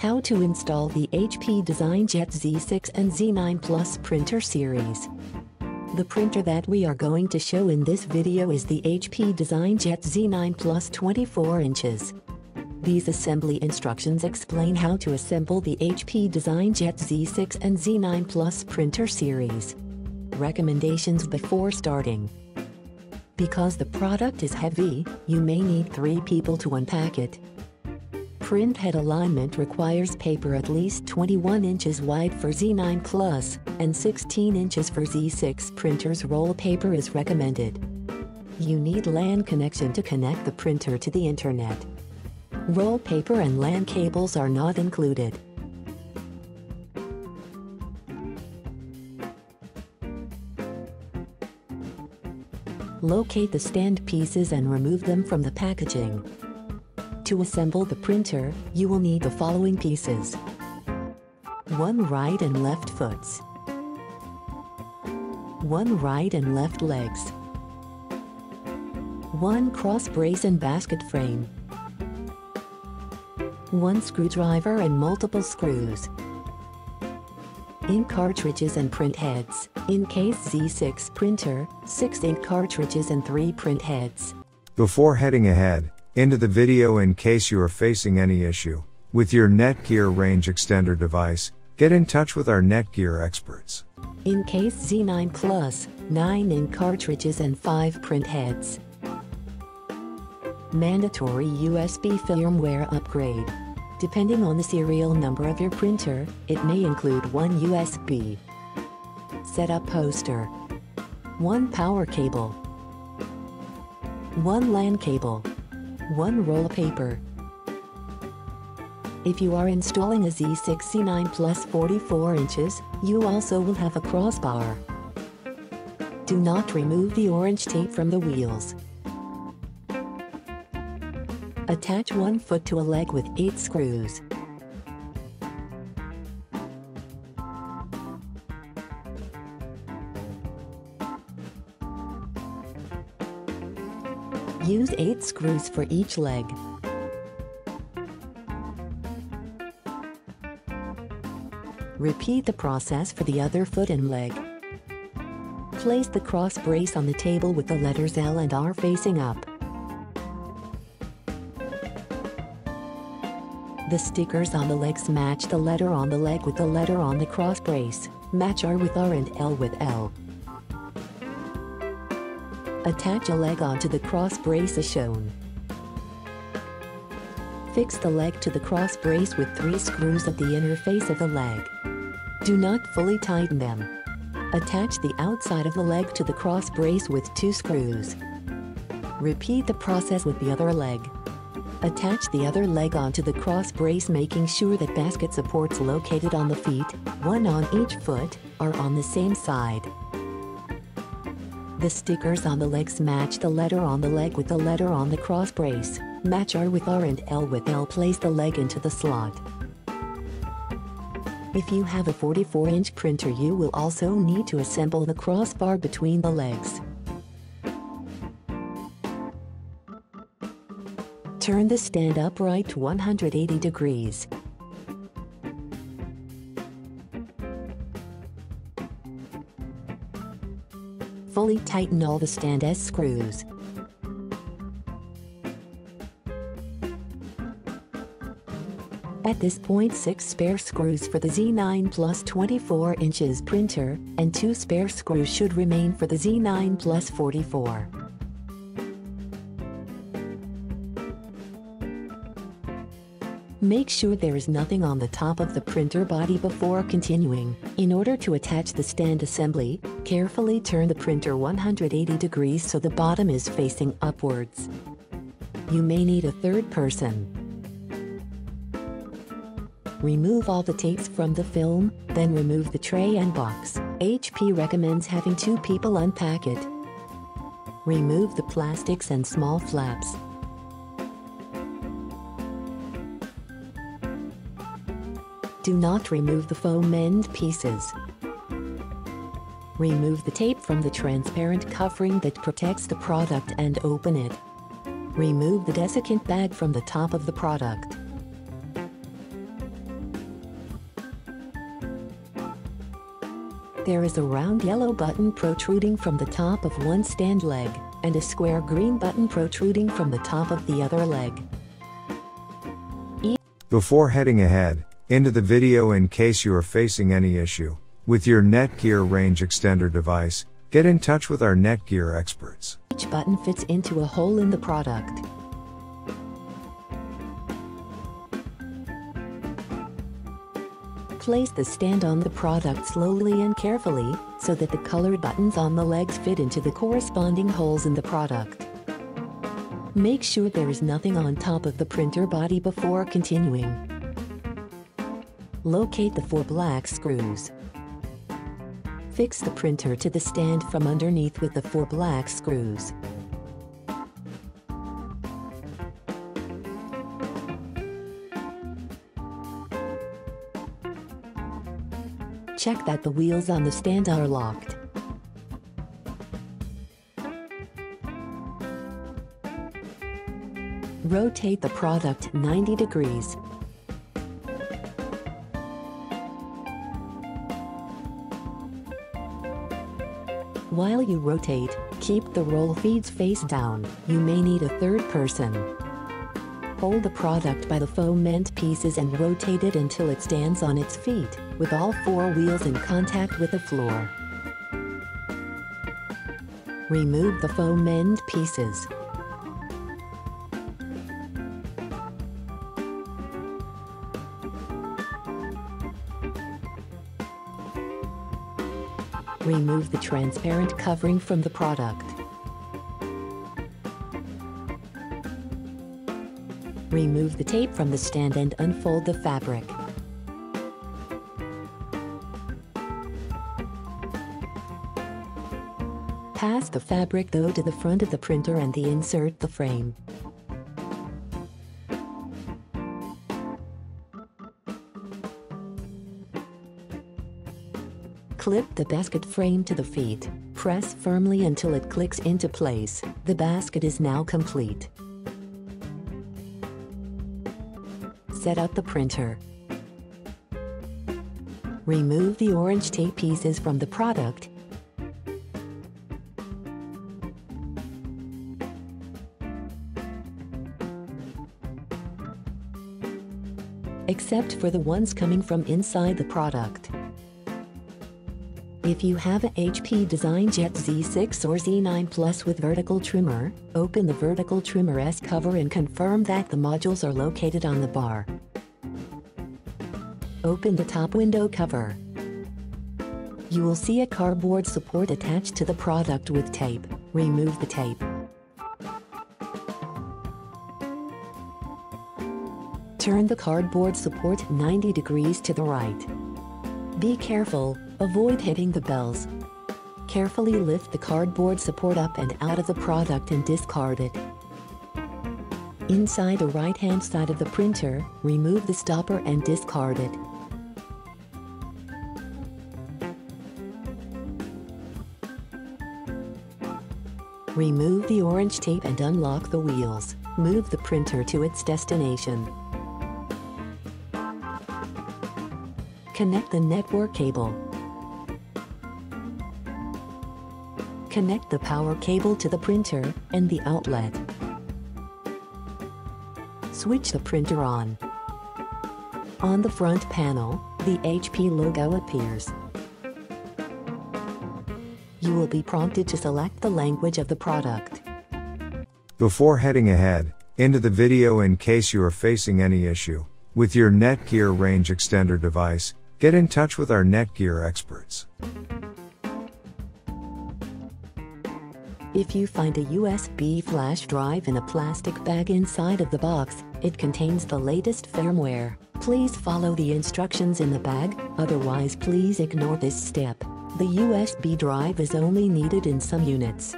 How to install the HP DesignJet Z6 and Z9 Plus printer series. The printer that we are going to show in this video is the HP DesignJet Z9 Plus 24 inches. These assembly instructions explain how to assemble the HP DesignJet Z6 and Z9 Plus printer series. Recommendations before starting. Because the product is heavy, you may need three people to unpack it. Print head alignment requires paper at least 21 inches wide for Z9 Plus and 16 inches for Z6 printers roll paper is recommended. You need LAN connection to connect the printer to the internet. Roll paper and LAN cables are not included. Locate the stand pieces and remove them from the packaging. To assemble the printer, you will need the following pieces. One right and left foots. One right and left legs. One cross brace and basket frame. One screwdriver and multiple screws. Ink cartridges and print heads. In case Z6 printer, 6 ink cartridges and 3 print heads. Before heading ahead, into the video in case you are facing any issue with your Netgear range extender device, get in touch with our Netgear experts. In case Z9 Plus, 9 ink cartridges and 5 print heads. Mandatory USB firmware upgrade. Depending on the serial number of your printer, it may include one USB. Setup poster. One power cable. One LAN cable. One roll of paper. If you are installing a Z6 Z9 Plus 44 inches, you also will have a crossbar. Do not remove the orange tape from the wheels. Attach one foot to a leg with 8 screws. Use 8 screws for each leg. Repeat the process for the other foot and leg. Place the cross brace on the table with the letters L and R facing up. The stickers on the legs match the letter on the leg with the letter on the cross brace. Match R with R and L with L. Attach a leg onto the cross brace as shown. Fix the leg to the cross brace with three screws at the inner face of the leg. Do not fully tighten them. Attach the outside of the leg to the cross brace with two screws. Repeat the process with the other leg. Attach the other leg onto the cross brace making sure that basket supports located on the feet, one on each foot, are on the same side. The stickers on the legs match the letter on the leg with the letter on the cross brace. Match R with R and L with L. Place the leg into the slot. If you have a 44-inch printer you will also need to assemble the crossbar between the legs. Turn the stand upright to 180 degrees. Fully tighten all the stand S screws. At this point 6 spare screws for the Z9 Plus 24 inches printer, and 2 spare screws should remain for the Z9 Plus 44. Make sure there is nothing on the top of the printer body before continuing. In order to attach the stand assembly, carefully turn the printer 180 degrees so the bottom is facing upwards. You may need a third person. Remove all the tapes from the film, then remove the tray and box. HP recommends having two people unpack it. Remove the plastics and small flaps. Do not remove the foam end pieces. Remove the tape from the transparent covering that protects the product and open it. Remove the desiccant bag from the top of the product. There is a round yellow button protruding from the top of one stand leg, and a square green button protruding from the top of the other leg. Before heading ahead, into the video in case you are facing any issue with your Netgear range extender device, get in touch with our Netgear experts. Each button fits into a hole in the product. Place the stand on the product slowly and carefully, so that the colored buttons on the legs fit into the corresponding holes in the product. Make sure there is nothing on top of the printer body before continuing. Locate the four black screws. Fix the printer to the stand from underneath with the four black screws. Check that the wheels on the stand are locked. Rotate the product 90 degrees. While you rotate, keep the roll feeds face down. You may need a third person. Hold the product by the foam end pieces and rotate it until it stands on its feet, with all four wheels in contact with the floor. Remove the foam end pieces. Remove the transparent covering from the product. Remove the tape from the stand and unfold the fabric. Pass the fabric though to the front of the printer and the insert the frame. Clip the basket frame to the feet. Press firmly until it clicks into place. The basket is now complete. Set up the printer. Remove the orange tape pieces from the product. Except for the ones coming from inside the product. If you have a HP DesignJet Z6 or Z9 Plus with vertical trimmer, open the vertical trimmer S cover and confirm that the modules are located on the bar. Open the top window cover. You will see a cardboard support attached to the product with tape. Remove the tape. Turn the cardboard support 90 degrees to the right. Be careful, avoid hitting the bells. Carefully lift the cardboard support up and out of the product and discard it. Inside the right-hand side of the printer, remove the stopper and discard it. Remove the orange tape and unlock the wheels. Move the printer to its destination. Connect the network cable. Connect the power cable to the printer and the outlet. Switch the printer on. On the front panel, the HP logo appears. You will be prompted to select the language of the product. Before heading ahead, into the video in case you are facing any issue with your Netgear range extender device, get in touch with our Netgear experts. If you find a USB flash drive in a plastic bag inside of the box, it contains the latest firmware. Please follow the instructions in the bag, otherwise please ignore this step. The USB drive is only needed in some units.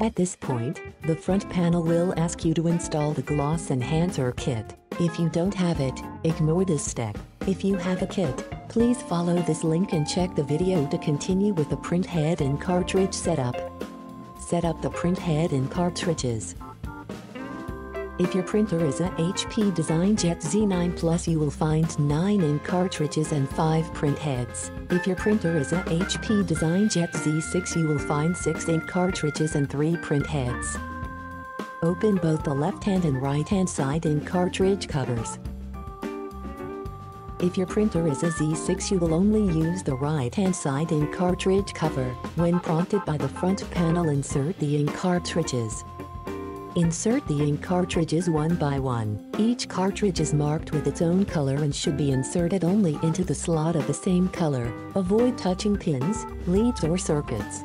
At this point, the front panel will ask you to install the Gloss Enhancer kit. If you don't have it, ignore this step. If you have a kit, please follow this link and check the video to continue with the print head and cartridge setup. Set up the print head and cartridges. If your printer is a HP DesignJet Z9 Plus you will find 9 ink cartridges and 5 print heads. If your printer is a HP DesignJet Z6 you will find 6 ink cartridges and 3 print heads. Open both the left hand and right hand side ink cartridge covers. If your printer is a Z6 you will only use the right hand side ink cartridge cover. When prompted by the front panel insert the ink cartridges. Insert the ink cartridges one by one. Each cartridge is marked with its own color and should be inserted only into the slot of the same color. Avoid touching pins, leads or circuits.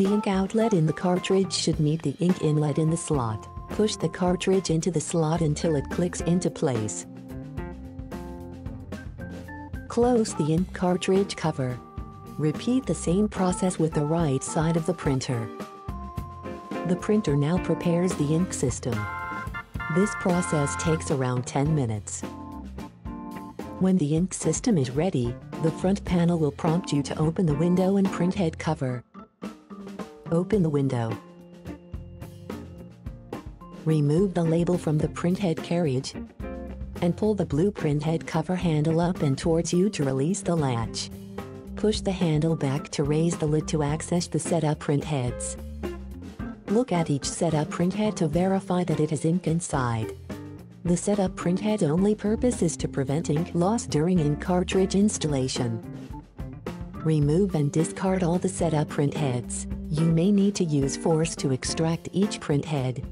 The ink outlet in the cartridge should meet the ink inlet in the slot. Push the cartridge into the slot until it clicks into place. Close the ink cartridge cover. Repeat the same process with the right side of the printer. The printer now prepares the ink system. This process takes around 10 minutes. When the ink system is ready, the front panel will prompt you to open the window and print head cover. Open the window. Remove the label from the printhead carriage and pull the blue printhead cover handle up and towards you to release the latch. Push the handle back to raise the lid to access the setup printheads. Look at each setup printhead to verify that it has ink inside. The setup printhead's only purpose is to prevent ink loss during ink cartridge installation. Remove and discard all the setup printheads. You may need to use force to extract each printhead.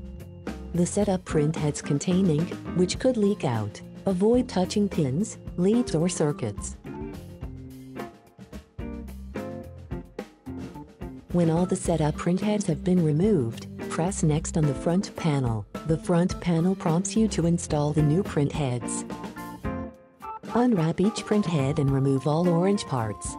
The setup printheads contain ink, which could leak out. Avoid touching pins, leads or circuits. When all the setup printheads have been removed, press next on the front panel. The front panel prompts you to install the new printheads. Unwrap each printhead and remove all orange parts.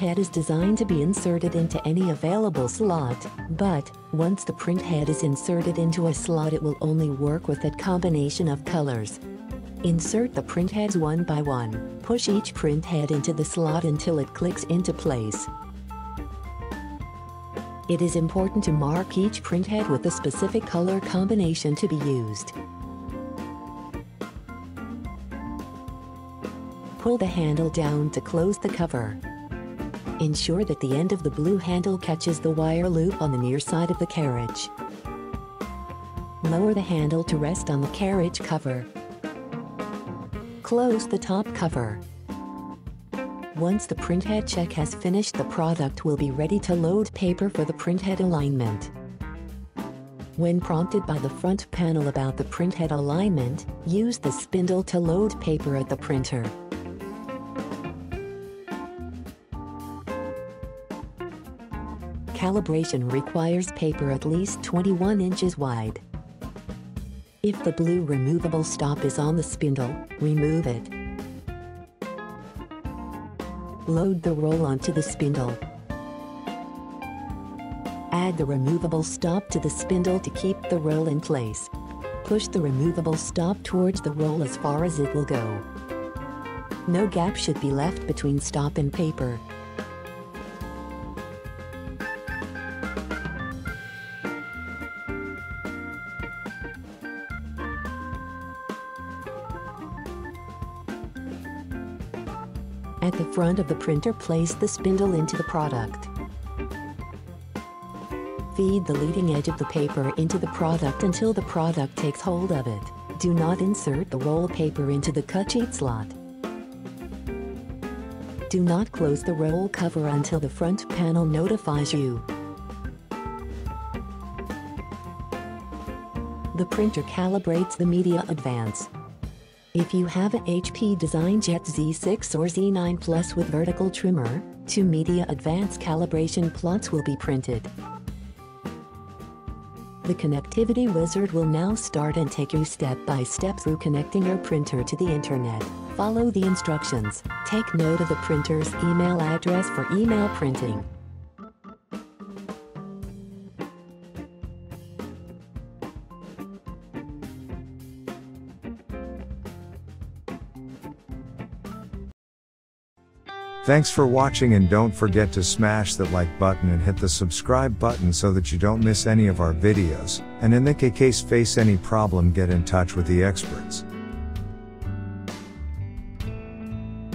The printhead is designed to be inserted into any available slot, but, once the printhead is inserted into a slot it will only work with that combination of colors. Insert the printheads one by one. Push each printhead into the slot until it clicks into place. It is important to mark each printhead with the specific color combination to be used. Pull the handle down to close the cover. Ensure that the end of the blue handle catches the wire loop on the near side of the carriage. Lower the handle to rest on the carriage cover. Close the top cover. Once the printhead check has finished the product will be ready to load paper for the printhead alignment. When prompted by the front panel about the printhead alignment, use the spindle to load paper at the printer. Calibration requires paper at least 21 inches wide. If the blue removable stop is on the spindle, remove it. Load the roll onto the spindle. Add the removable stop to the spindle to keep the roll in place. Push the removable stop towards the roll as far as it will go. No gap should be left between stop and paper. At the front of the printer place the spindle into the product. Feed the leading edge of the paper into the product until the product takes hold of it. Do not insert the roll paper into the cut sheet slot. Do not close the roll cover until the front panel notifies you. The printer calibrates the media advance. If you have a HP DesignJet Z6 or Z9 Plus with vertical trimmer, two media advance calibration plots will be printed. The connectivity wizard will now start and take you step by step through connecting your printer to the internet. Follow the instructions. Take note of the printer's email address for email printing. Thanks for watching and don't forget to smash that like button and hit the subscribe button so that you don't miss any of our videos, and in the case face any problem get in touch with the experts.